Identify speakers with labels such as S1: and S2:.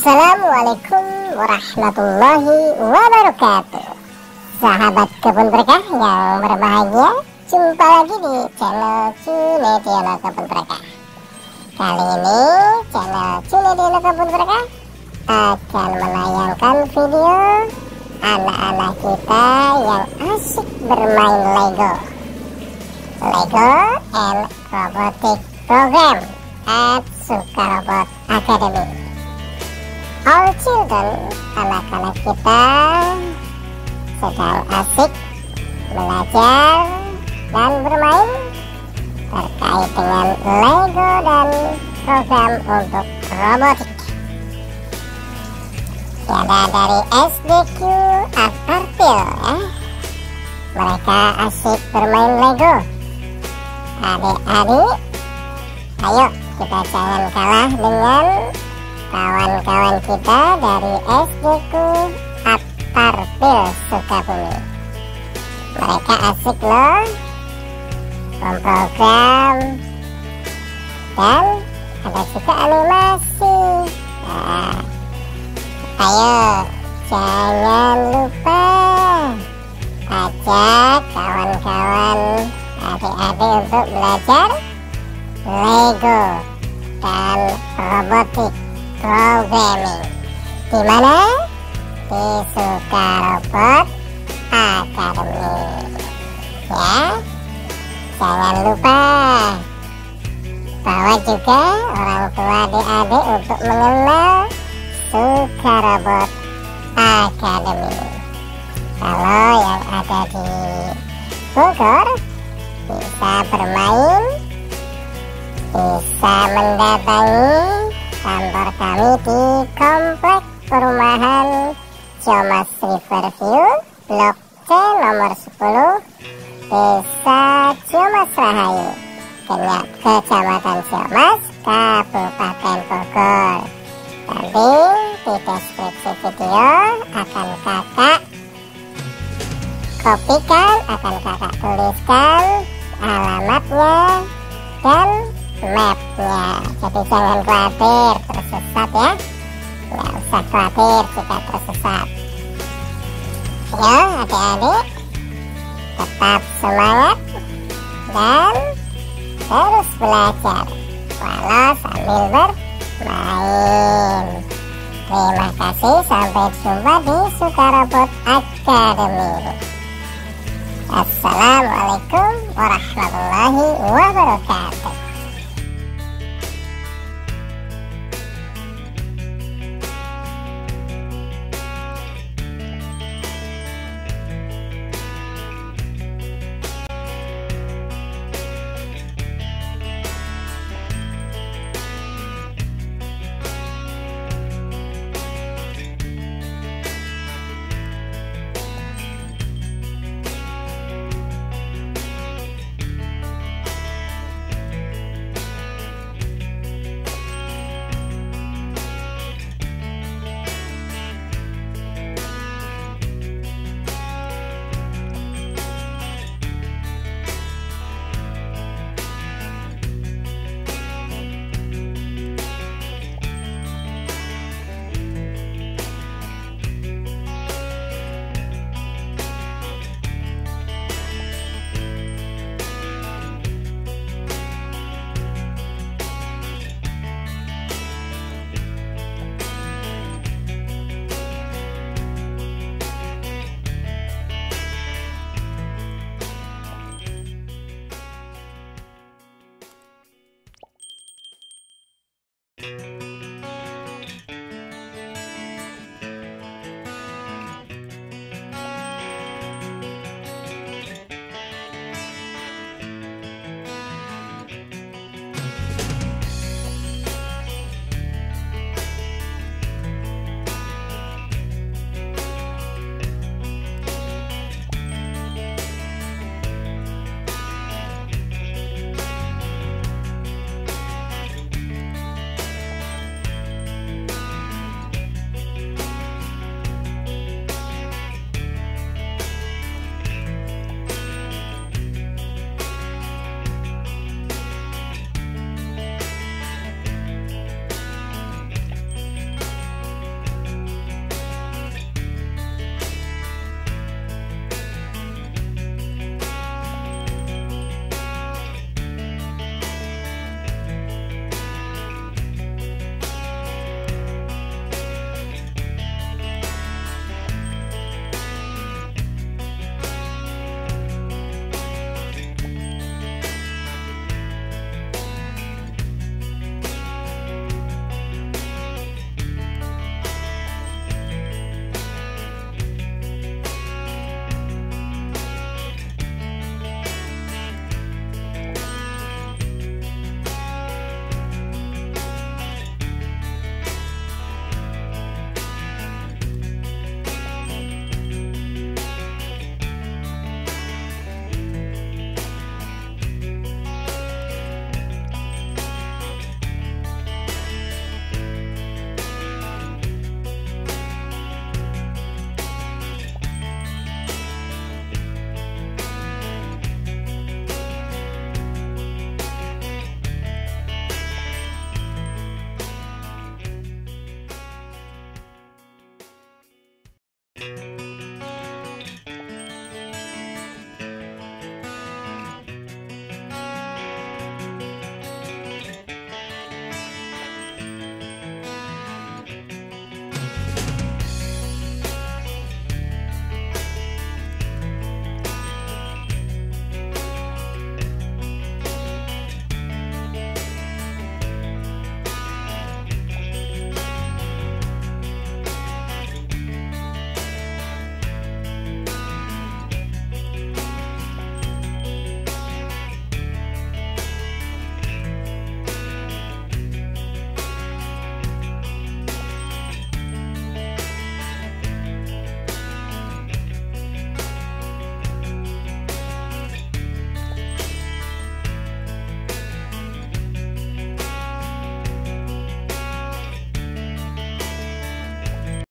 S1: Assalamualaikum warahmatullahi wabarakatuh. Sahabat kebun berkah yang berbahagia Jumpa lagi di channel Cunediono Kebun Berkah Kali ini channel Cunediono Kebun Berkah Akan menayangkan video Anak-anak kita yang asik bermain Lego. Lego and Robotic Program at Sukarobot Academy all children, anak-anak kita sedang asik belajar dan bermain terkait dengan Lego dan program untuk robotik. Ada dari SDQ Apartil ya. Mereka asik bermain Lego. Adik-adik, ayo kita jangan kalah dengan kawan-kawan kita dari SDku Aparpil Sukabumi. Mereka asik loh. Memprogram. Dan ada juga animasi. Nah, ayo jangan lupa ajak kawan-kawan adik-adik untuk belajar Lego dan robotik programming. Di mana? Di Sukarobot Academy. Ya jangan lupa bawa juga orang tua adik-adik untuk mengenal Sukarobot Academy. Kalau yang ada di Bogor bisa bermain bisa mendatangi kantor kami di Komplek Perumahan Ciomas Riverview Blok C nomor 10 Desa Ciomas Rahayu Kecamatan Ciomas Kabupaten Bogor. Nanti di deskripsi video akan kakak kopikan akan kakak tuliskan alamatnya dan mapnya jadi jangan khawatir tersesat ya. Nggak usah khawatir jika tersesat. Ya adik-adik tetap semangat dan terus belajar. Walau sambil bermain. Terima kasih sampai jumpa di Sukarobot Academy Assalamualaikum warahmatullahi wabarakatuh